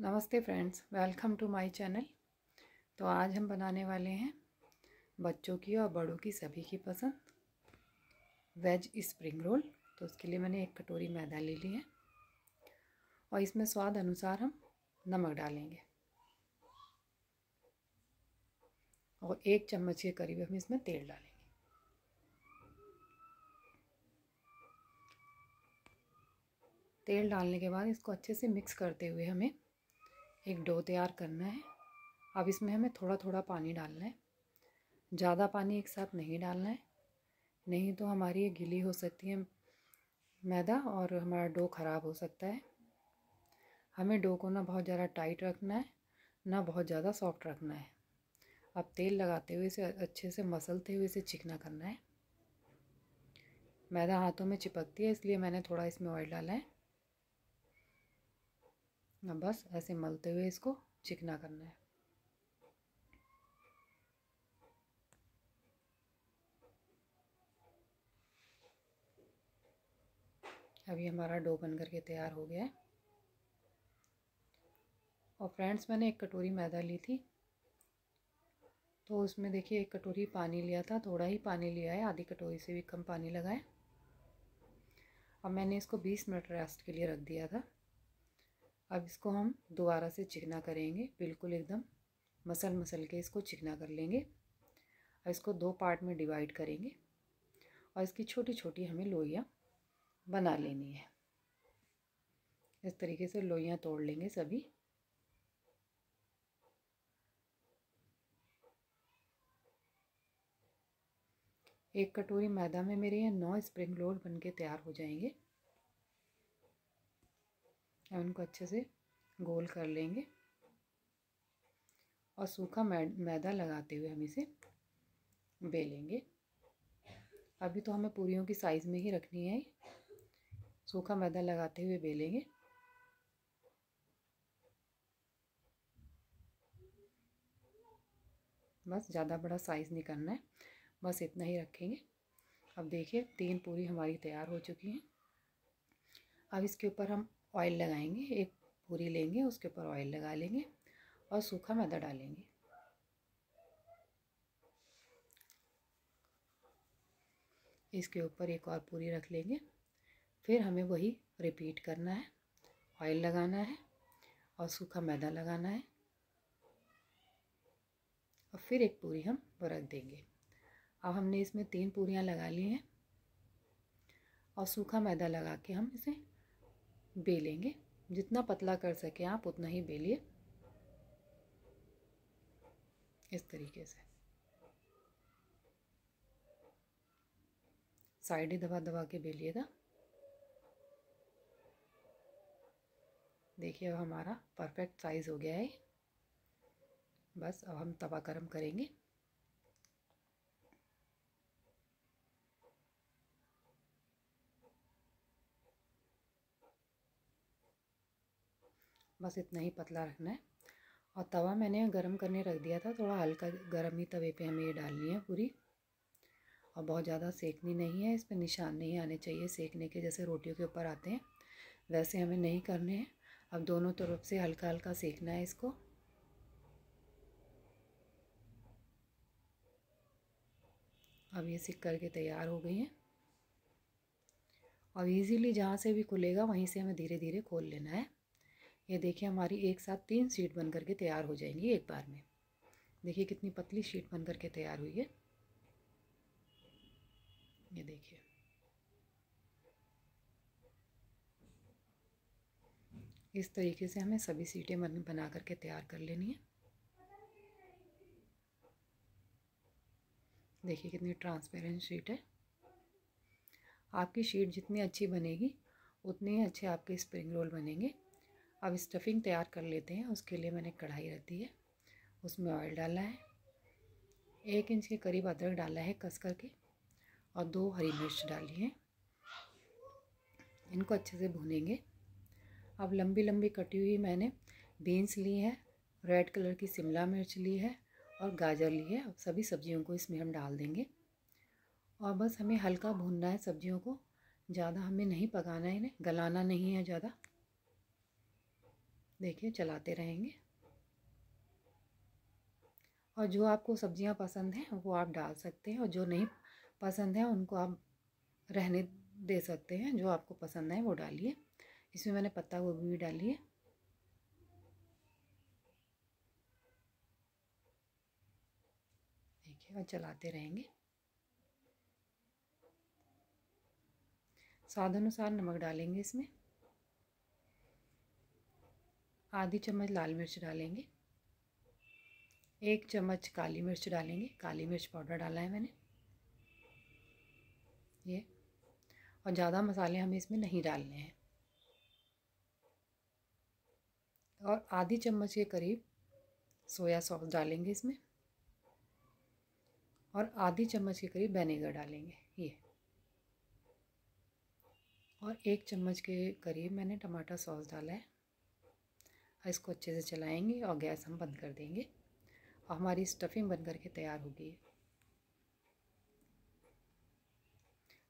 नमस्ते friends, welcome to my channel. तो आज हम बनाने वाले हैं बच्चों की और बड़ों की सभी की पसंद वेज स्प्रिंग रोल। तो उसके लिए मैंने एक कटोरी मैदा ले ली है और इसमें स्वाद अनुसार हम नमक डालेंगे और एक चम्मच के करीब हम इसमें तेल डालेंगे। तेल डालने के बाद इसको अच्छे से मिक्स करते हुए हमें एक डो तैयार करना है। अब इसमें हमें थोड़ा थोड़ा पानी डालना है। ज़्यादा पानी एक साथ नहीं डालना है। नहीं तो हमारी ये गिली हो सकती है मैदा और हमारा डो ख़राब हो सकता है। हमें डो को ना बहुत ज़्यादा टाइट रखना है, ना बहुत ज़्यादा सॉफ्ट रखना है। अब तेल लगाते हुए इसे अच्छे से मसलते हुए इसे चिकना करना है। मैदा हाथों में चिपकती है, इसलिए मैंने थोड़ा इसमें ऑयल डाला है। अब बस ऐसे मलते हुए इसको चिकना करना है। अभी हमारा डो बन करके तैयार हो गया है। और फ्रेंड्स, मैंने एक कटोरी मैदा ली थी। तो उसमें देखिए, एक कटोरी पानी लिया था, थोड़ा ही पानी लिया है, आधी कटोरी से भी कम पानी लगाए। अब मैंने इसको 20 मिनट रेस्ट के लिए रख दिया था। अब इसको हम दोबारा से चिकना करेंगे, बिल्कुल एकदम मसल मसल के इसको चिकना कर लेंगे। और इसको दो पार्ट में डिवाइड करेंगे और इसकी छोटी छोटी हमें लोइयाँ बना लेनी है। इस तरीके से लोइयाँ तोड़ लेंगे सभी। एक कटोरी मैदा में मेरे यहाँ नौ स्प्रिंग रोल बन के तैयार हो जाएँगे। उनको अच्छे से गोल कर लेंगे। और सूखा मैदा लगाते हुए हम इसे बेलेंगे। अभी तो हमें पूरियों की साइज़ में ही रखनी है। सूखा मैदा लगाते हुए बेलेंगे। बस ज़्यादा बड़ा साइज़ नहीं करना है, बस इतना ही रखेंगे। अब देखिए, तीन पूरी हमारी तैयार हो चुकी हैं। अब इसके ऊपर हम ऑयल लगाएँगे, एक पूरी लेंगे, उसके ऊपर ऑयल लगा लेंगे और सूखा मैदा डालेंगे। इसके ऊपर एक और पूरी रख लेंगे। फिर हमें वही रिपीट करना है। ऑयल लगाना है और सूखा मैदा लगाना है। और फिर एक पूरी हम रख देंगे। अब हमने इसमें तीन पूरियाँ लगा ली हैं और सूखा मैदा लगा के हम इसे बेलेंगे। जितना पतला कर सके आप, उतना ही बेलिए। इस तरीके से। साइड ही दबा दबा के बेलिएगा। देखिए, अब हमारा परफेक्ट साइज़ हो गया है। बस, अब हम तवा गरम करेंगे। बस इतना ही पतला रखना है। और तवा मैंने गरम करने रख दिया था, थोड़ा हल्का गरम ही तवे पे हमें ये डालनी है पूरी। और बहुत ज़्यादा सेकनी नहीं है, इस पर निशान नहीं आने चाहिए सेकने के, जैसे रोटियों के ऊपर आते हैं। वैसे हमें नहीं करने हैं। अब दोनों तरफ़ से हल्का हल्का सेकना है इसको। अब ये सिक करके तैयार हो गई हैं। और इजीली जहाँ से भी खुलेगा, वहीं से हमें धीरे धीरे खोल लेना है। ये देखिए, हमारी एक साथ तीन शीट बन करके तैयार हो जाएँगी एक बार में। देखिए, कितनी पतली शीट बन करके तैयार हुई है। ये देखिए। इस तरीके से हमें सभी सीटें बन करके तैयार कर लेनी है। देखिए, कितनी ट्रांसपेरेंट शीट है। आपकी शीट जितनी अच्छी बनेगी, उतने ही अच्छे आपके स्प्रिंग रोल बनेंगे। अब स्टफिंग तैयार कर लेते हैं, उसके लिए मैंने कढ़ाई रख दी है। उसमें ऑयल डाला है। एक इंच के करीब अदरक डाला है कस करके और दो हरी मिर्च डाली है। इनको अच्छे से भूनेंगे। अब लंबी लंबी कटी हुई मैंने बीन्स ली है रेड कलर की शिमला मिर्च ली है और गाजर ली है। सभी सब्जियों को इसमें हम डाल देंगे। और बस हमें हल्का भूनना है सब्जियों को, ज़्यादा हमें नहीं पकाना है इन्हें, गलाना नहीं है ज़्यादा। देखिए, चलाते रहेंगे। और जो आपको सब्ज़ियाँ पसंद हैं, वो आप डाल सकते हैं और जो नहीं पसंद है, उनको आप रहने दे सकते हैं, जो आपको पसंद है वो डालिए। इसमें मैंने पत्ता गोभी भी डाली है। देखिए, और चलाते रहेंगे। स्वाद अनुसार नमक डालेंगे इसमें। आधी चम्मच लाल मिर्च डालेंगे। एक चम्मच काली मिर्च डालेंगे। काली मिर्च पाउडर डाला है मैंने। ये। और ज़्यादा मसाले हमें इसमें नहीं डालने हैं। और आधी चम्मच के करीब सोया सॉस डालेंगे इसमें। और आधी चम्मच के करीब वेनेगर डालेंगे। ये। और एक चम्मच के करीब मैंने टमाटर सॉस डाला है। इसको अच्छे से चलाएँगे और गैस हम बंद कर देंगे। और हमारी स्टफिंग बन करके तैयार हो गई है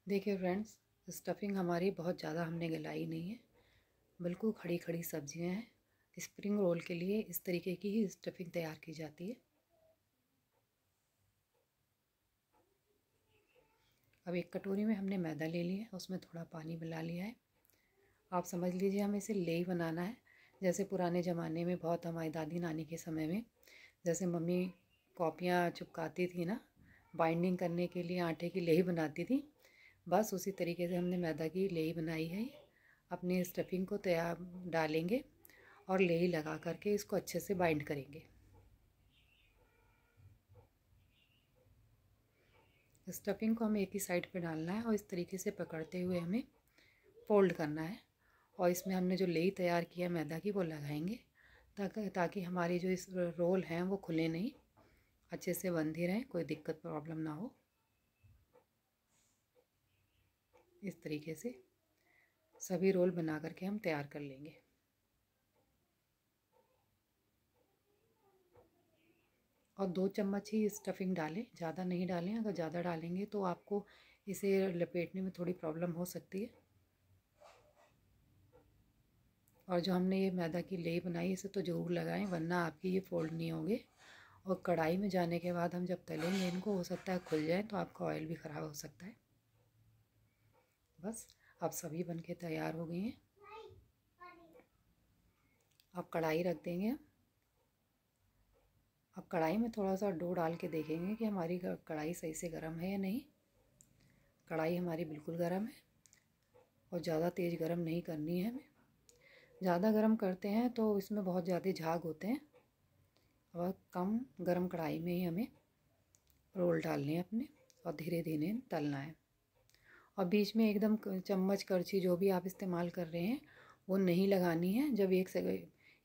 देखिए फ्रेंड्स, स्टफिंग हमारी बहुत ज़्यादा हमने गलाई नहीं है। बिल्कुल खड़ी खड़ी सब्ज़ियाँ हैं। स्प्रिंग रोल के लिए इस तरीके की ही स्टफिंग तैयार की जाती है। अब एक कटोरी में हमने मैदा ले लिया है, उसमें थोड़ा पानी मिला लिया है। आप समझ लीजिए हमें इसे ले बनाना है। जैसे पुराने ज़माने में बहुत हमारी दादी नानी के समय में, जैसे मम्मी कॉपियाँ चिपकाती थी ना, बाइंडिंग करने के लिए आटे की लेही बनाती थी, बस उसी तरीके से हमने मैदा की लेही बनाई है, अपनी स्टफिंग को तैयार डालेंगे और लेही लगा करके इसको अच्छे से बाइंड करेंगे। स्टफिंग को हमें एक ही साइड पे डालना है और इस तरीके से पकड़ते हुए हमें फोल्ड करना है। और इसमें हमने जो लेही तैयार किया मैदा की, वो लगाएँगे। ताकि ताकि हमारी जो इस रोल हैं, वो खुले नहीं, अच्छे से ही रहें, कोई दिक्कत, प्रॉब्लम ना हो। इस तरीके से सभी रोल बना करके हम तैयार कर लेंगे। और दो चम्मच ही स्टफिंग डालें, ज़्यादा नहीं डालें। अगर ज़्यादा डालेंगे तो आपको इसे लपेटने में थोड़ी प्रॉब्लम हो सकती है। और जो हमने ये मैदा की ले बनाई, इसे तो ज़रूर लगाएँ, वरना आपकी ये फोल्ड नहीं होंगे। और कढ़ाई में जाने के बाद हम जब तलेंगे इनको, हो सकता है खुल जाए तो आपका ऑयल भी ख़राब हो सकता है। बस, अब सभी बन के तैयार हो गई हैं। अब कढ़ाई रख देंगे अब कढ़ाई में थोड़ा सा डो डाल के देखेंगे कि हमारी कढ़ाई सही से गर्म है या नहीं। कढ़ाई हमारी बिल्कुल गर्म है और ज़्यादा तेज़ गर्म नहीं करनी है हमें। ज़्यादा गर्म करते हैं तो इसमें बहुत ज़्यादा झाग होते हैं। और कम गर्म कढ़ाई में ही हमें रोल डालने हैं अपने और धीरे धीरे तलना है। और बीच में एकदम चम्मच, करछी जो भी आप इस्तेमाल कर रहे हैं, वो नहीं लगानी है। जब एक से,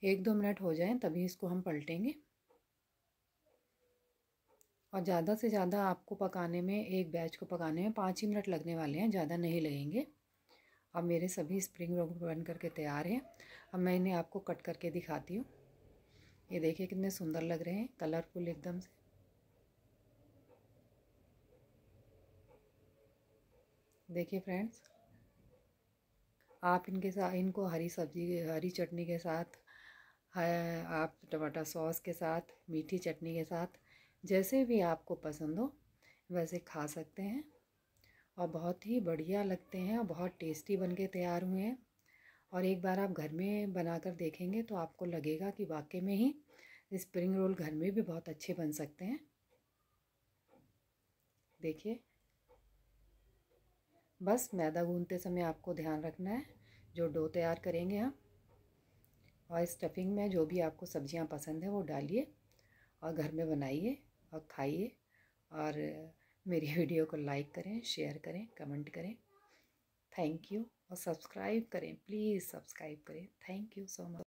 एक दो मिनट हो जाए, तभी इसको हम पलटेंगे। और ज़्यादा से ज़्यादा आपको पकाने में, एक बैच को पकाने में पाँच ही मिनट लगने वाले हैं, ज़्यादा नहीं लगेंगे। अब मेरे सभी स्प्रिंग रोल बन करके तैयार हैं। अब मैं इन्हें आपको कट करके दिखाती हूँ। ये देखिए कितने सुंदर लग रहे हैं कलरफुल एकदम से। देखिए फ्रेंड्स आप इनके साथ इनको हरी सब्ज़ी, हरी चटनी के साथ आप टमाटर सॉस के साथ, मीठी चटनी के साथ, जैसे भी आपको पसंद हो, वैसे खा सकते हैं। और बहुत ही बढ़िया लगते हैं और बहुत टेस्टी बन के तैयार हुए हैं। और एक बार आप घर में बना कर देखेंगे तो आपको लगेगा कि वाकई में ही स्प्रिंग रोल घर में भी बहुत अच्छे बन सकते हैं। देखिए। बस मैदा गूंदते समय आपको ध्यान रखना है, जो डो तैयार करेंगे हम। और स्टफिंग में जो भी आपको सब्ज़ियाँ पसंद है वो डालिए और घर में बनाइए और खाइए और मेरी वीडियो को लाइक करें, शेयर करें, कमेंट करें। Thank you. और सब्सक्राइब करें, प्लीज़ सब्सक्राइब करें। Thank you so much.